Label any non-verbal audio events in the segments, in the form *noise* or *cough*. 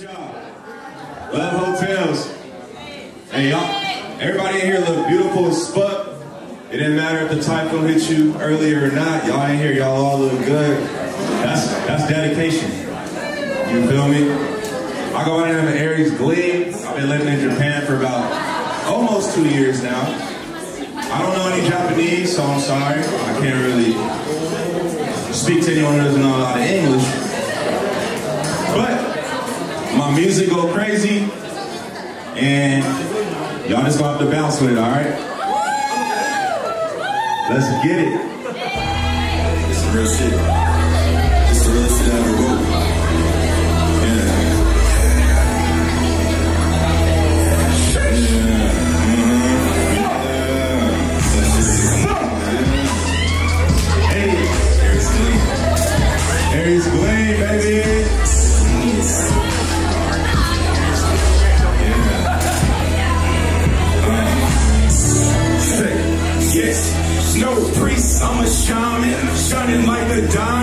Job. Love hotels. Hey, y'all. Everybody in here look beautiful as fuck. It didn't matter if the typhoon hit you earlier or not. Y'all in here, y'all all look good. That's that's dedication. You feel me? I go out and have an Aries Gleam. I've been living in Japan for about almost two years now. I don't know any Japanese, so I'm sorry. I can't really speak to anyone who doesn't know a lot of English. But music go crazy, and y'all just gonna have to bounce with it, all right? Let's get it. It's real shit. gonna die.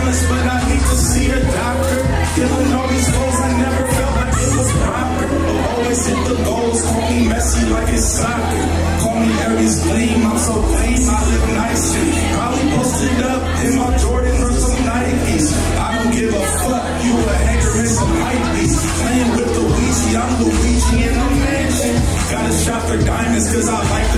promise, but I hate to see a doctor. Killing all these goals, I never felt like it was proper. But always hit the goals, call me messy like it's soccer. Call me Aries Gleam, I'm so clean, I live nicely. Probably posted up in my Jordan for some Nikes. I don't give a fuck, you a hanger and some hypebeast. Playing with Luigi, I'm Luigi in the mansion. Gotta shop for diamonds, cause I like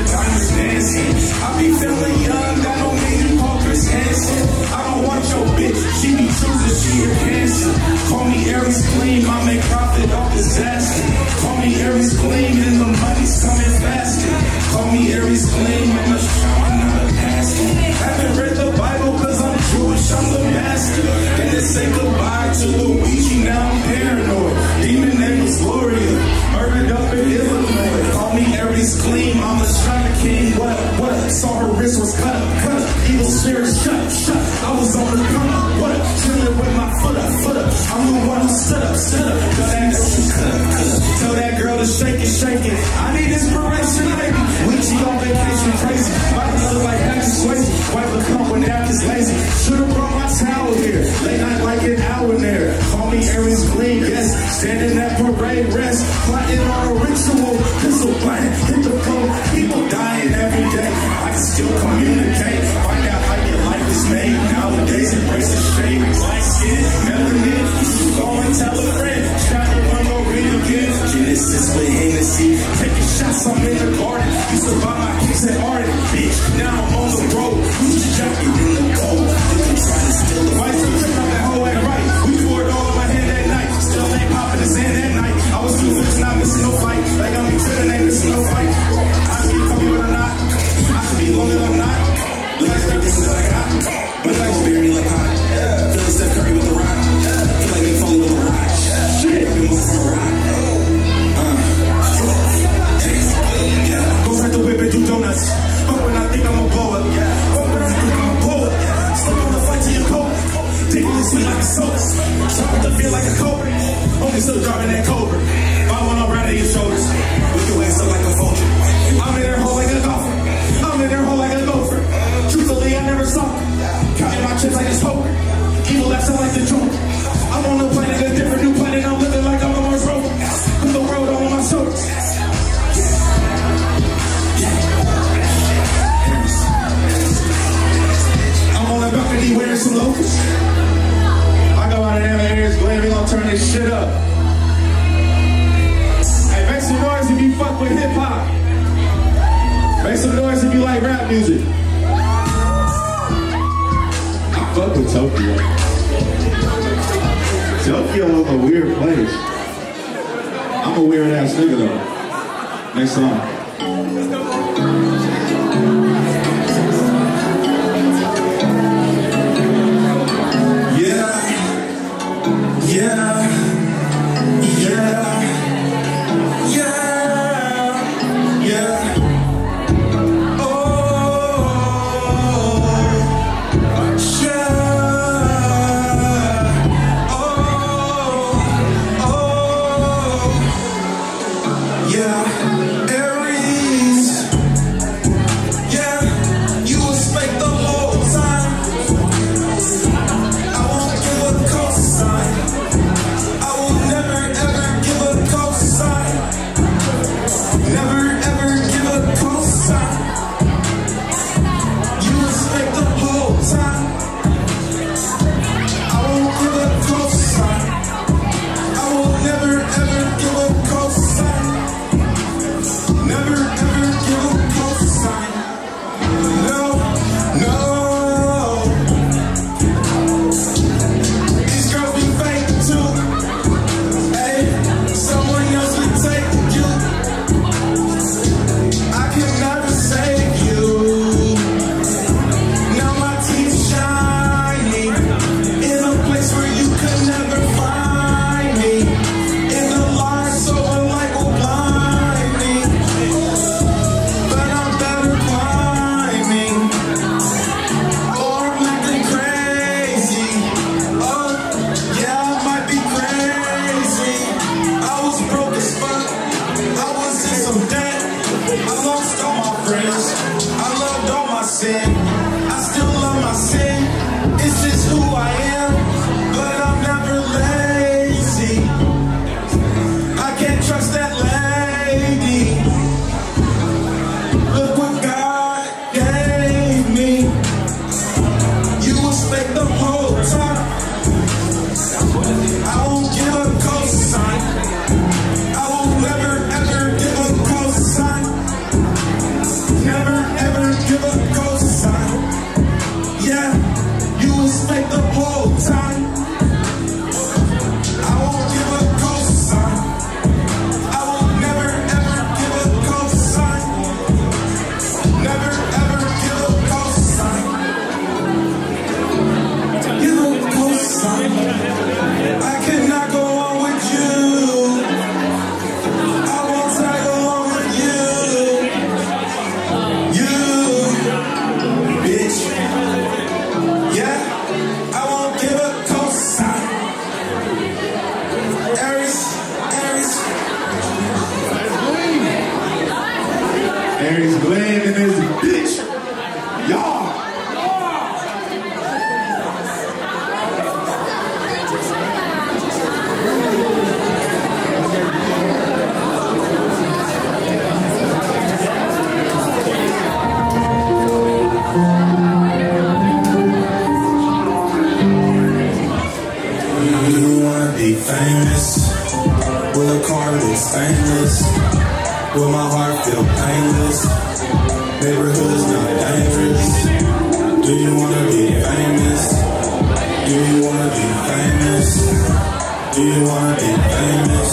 Do you wanna be famous?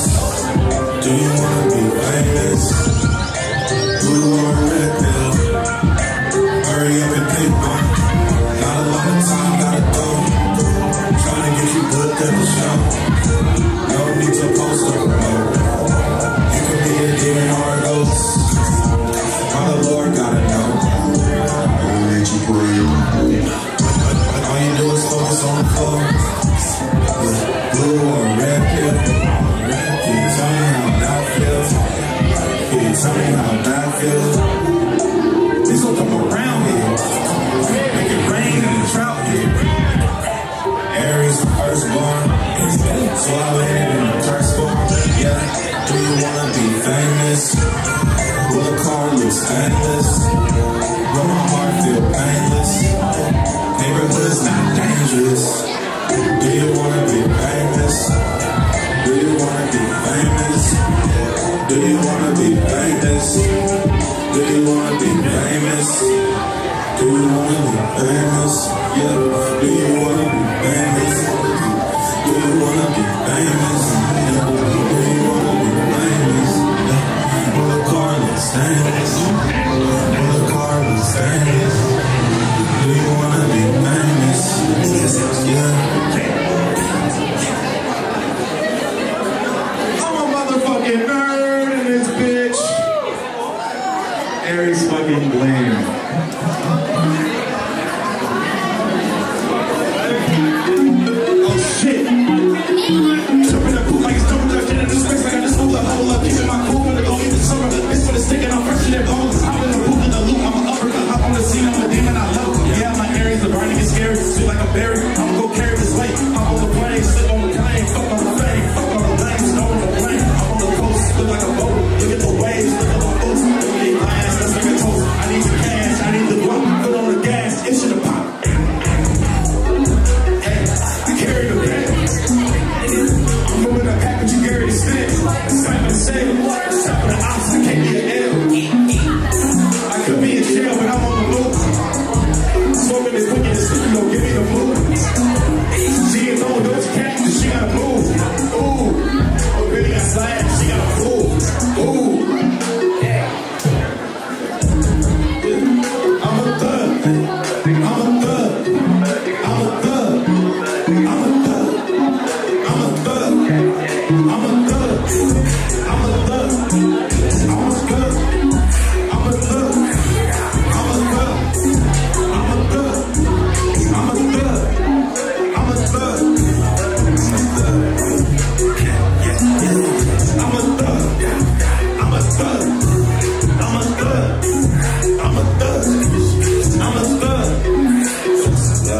Do you wanna be famous? Do you wanna Do you wanna be famous?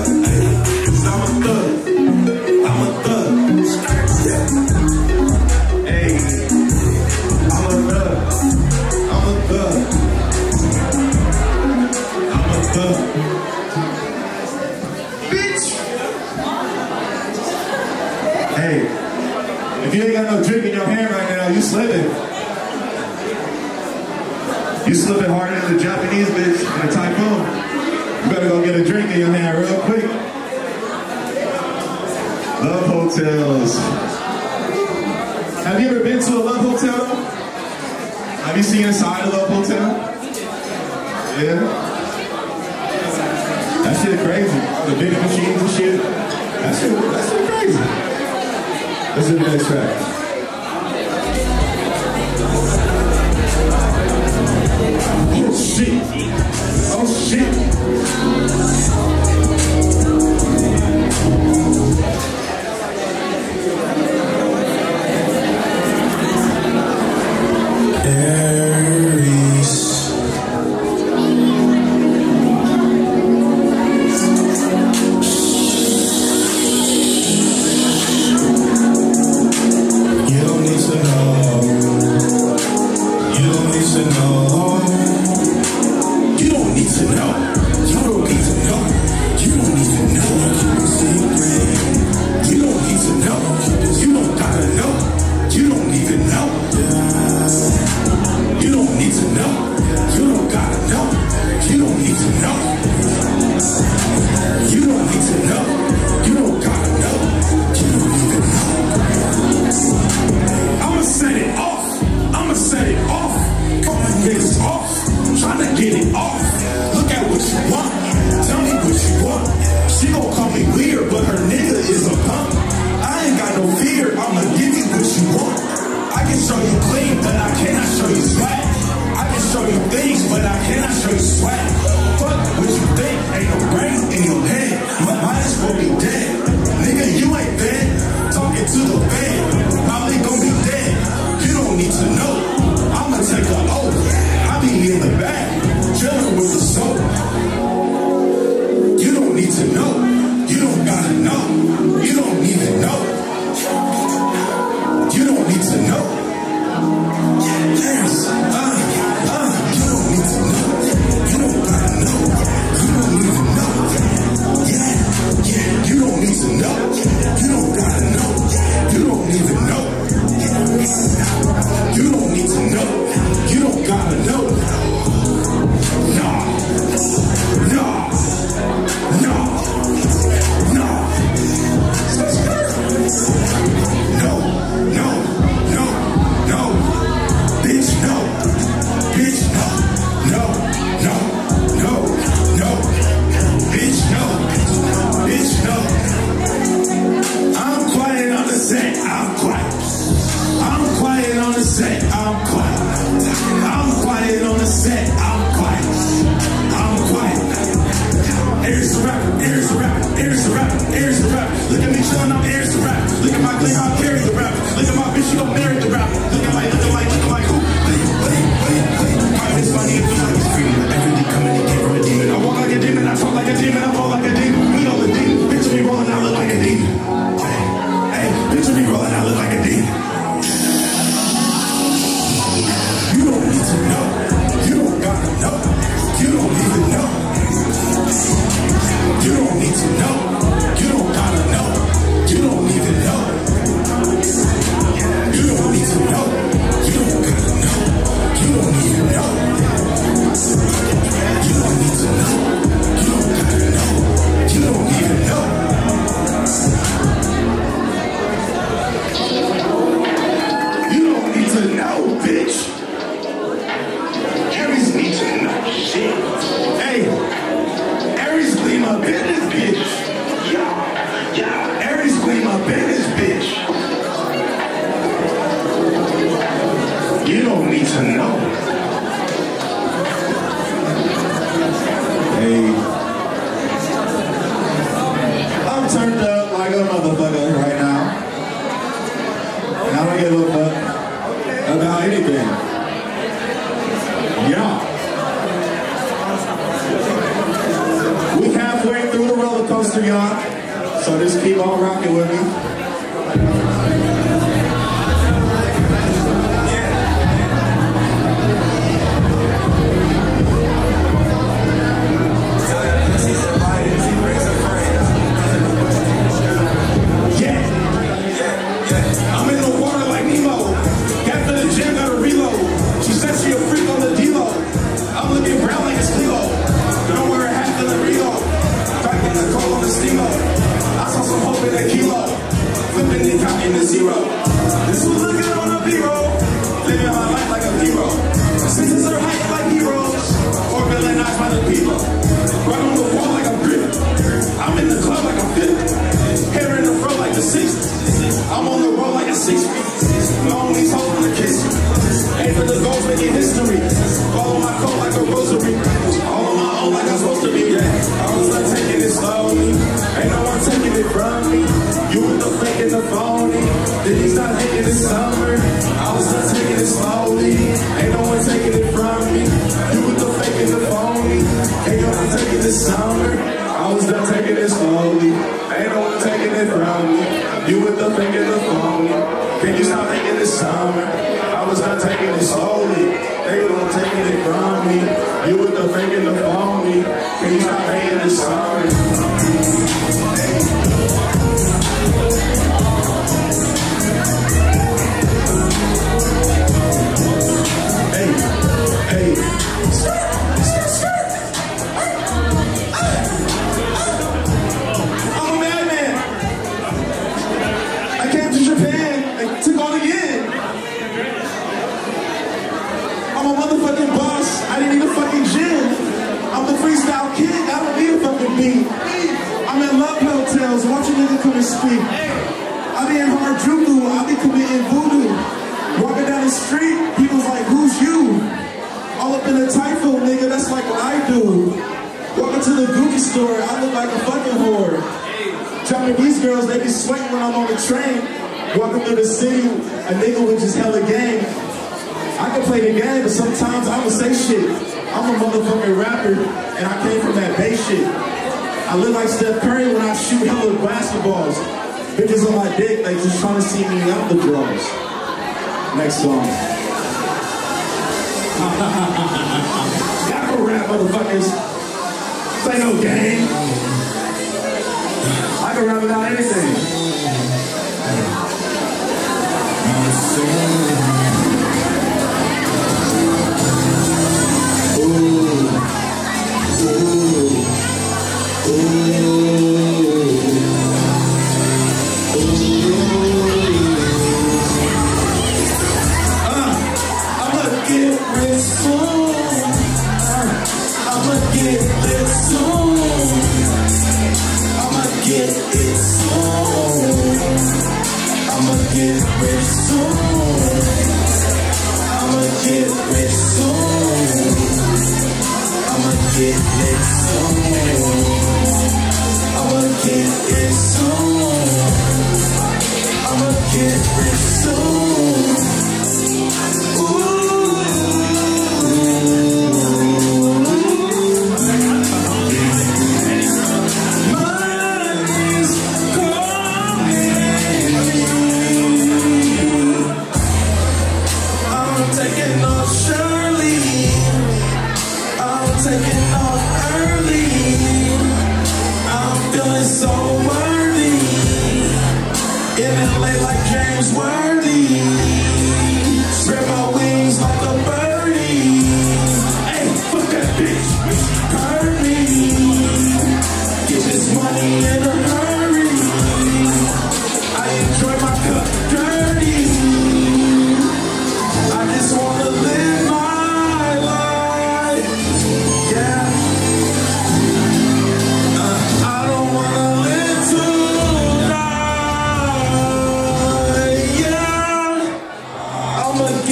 Cause I'm a thug. hotels. Have you ever been to a love hotel? Have you seen inside a love hotel? Yeah. That shit crazy. The big machines and shit. That shit, that shit crazy. Let's the next track. Oh shit. Oh shit. and I came from that base shit. I look like Steph Curry when I shoot hella basketballs. Bitches on my dick, like just trying to see me out the drawers. Next song. *laughs* Gotta rap, motherfuckers. Play no game. I can rap without anything. Ooh. get rich soon.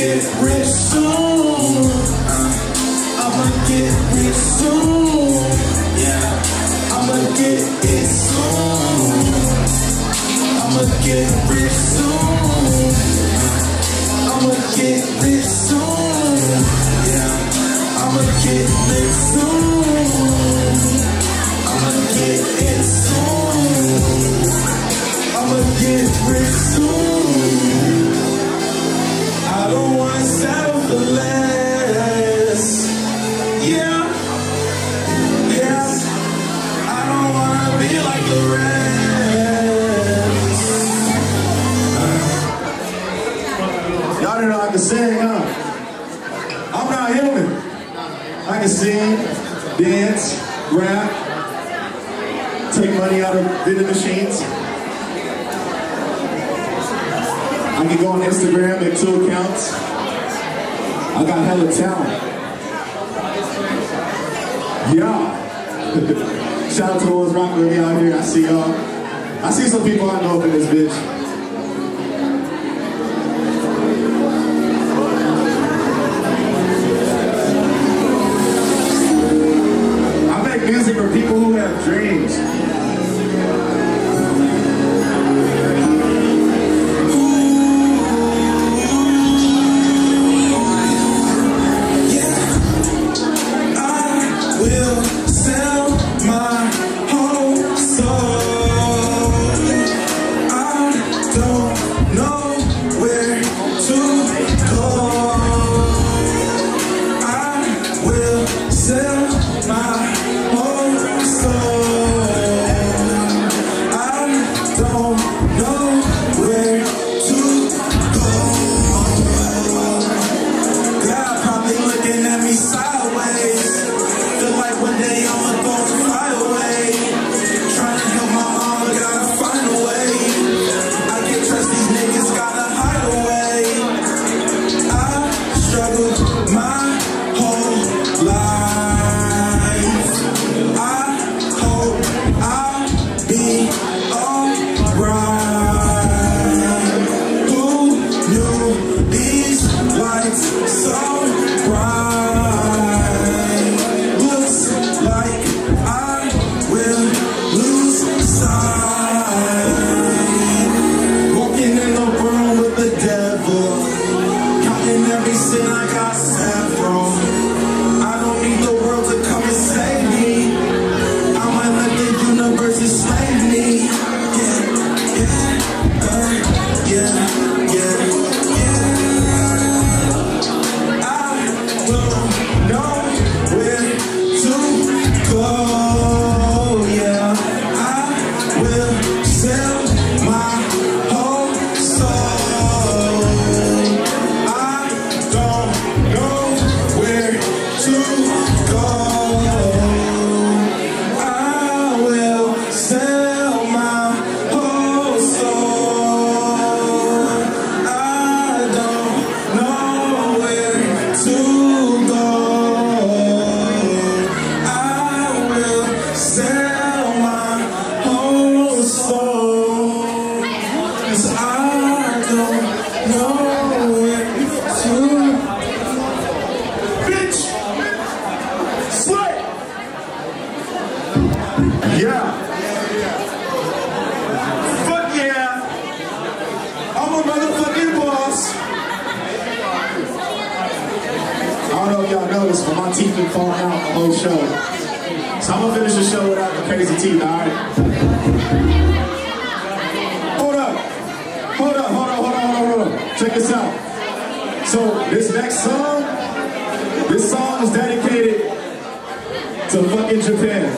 It's real. soon. got hella talent. Yeah. *laughs* Shout out to the ones rocking with me out here. I see y'all. I see some people I know up in this bitch. Check this out. So this next song, this song is dedicated to fucking Japan.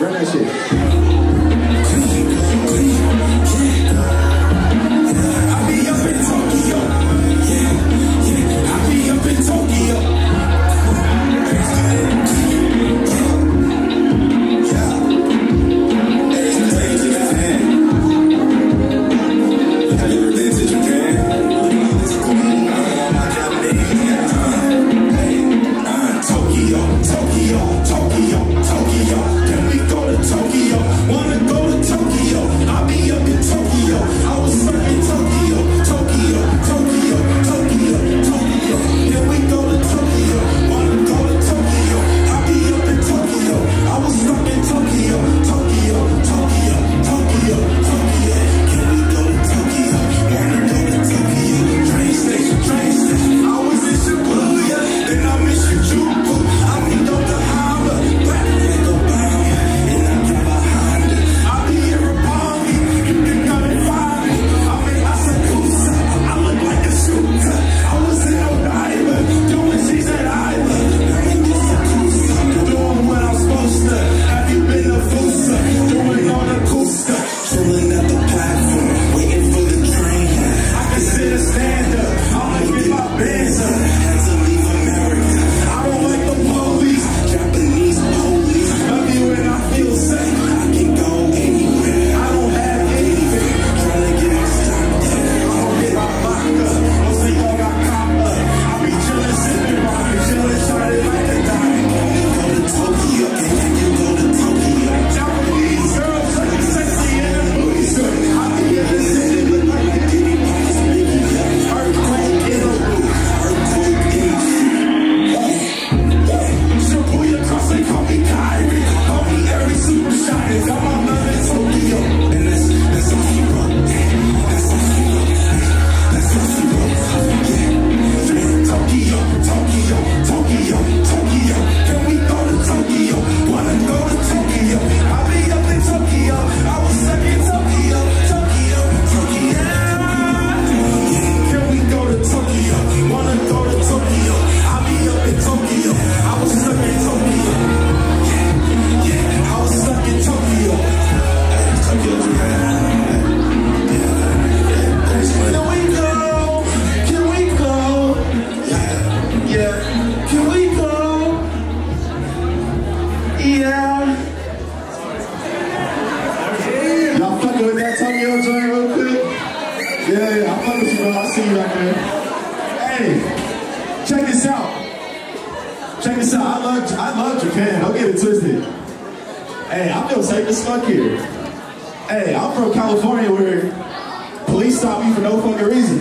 where police stop you for no fucking reason.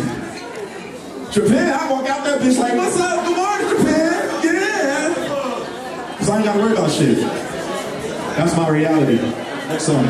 Japan, I walk out that bitch like, what's up? Good morning, Japan. Yeah. Because I ain't got to worry about shit. That's my reality. Next song.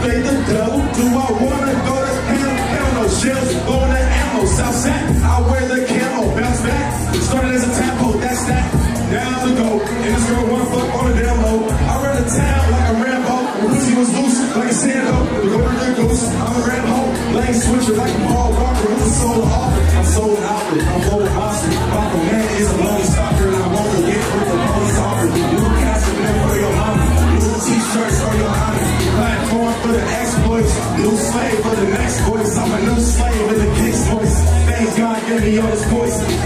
play the double. Do I wanna go to hell? Hell no, shells going to ammo. South sack, I wear the camo. Bounce back, started as a tempo, that's that. Now the go, and this girl wanna fuck on the demo. I run the town like a Rambo. Pussy was loose, like a Sando. The golden the goose, I'm a Rambo. Lane switcher like a Paul Walker. I'm sold off, I'm sold out. I'm full of monster. Michael Mann is a lonely stalker, and I won't forget what the police offered. Newcastle, never for your mama. slave for the next voice. I'm a new slave with a kid's voice. Thank God, give me all this poison.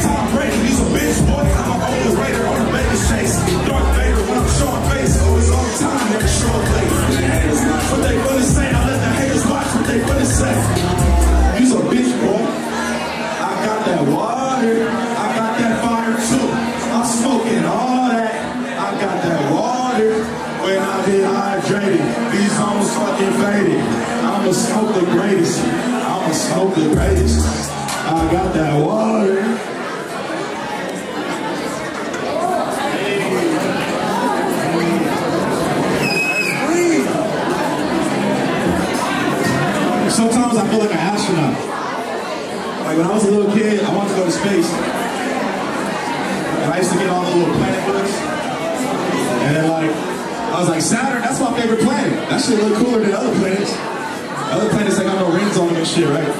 Other planets that got no rings on them and shit, right?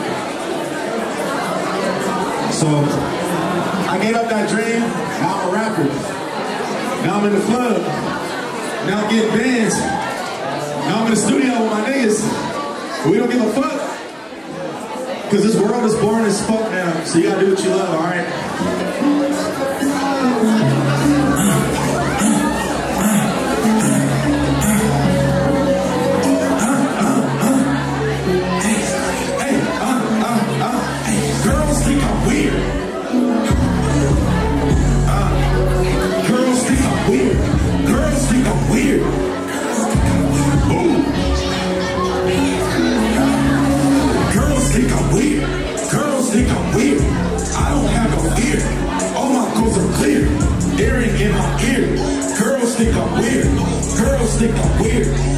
So I gave up that dream. Now I'm a rapper. Now I'm in the club. Now I'm getting bands. Now I'm in the studio with my niggas. We don't give a fuck. Cause this world is boring as fuck now. So you gotta do what you love, alright? sick, I'm weird.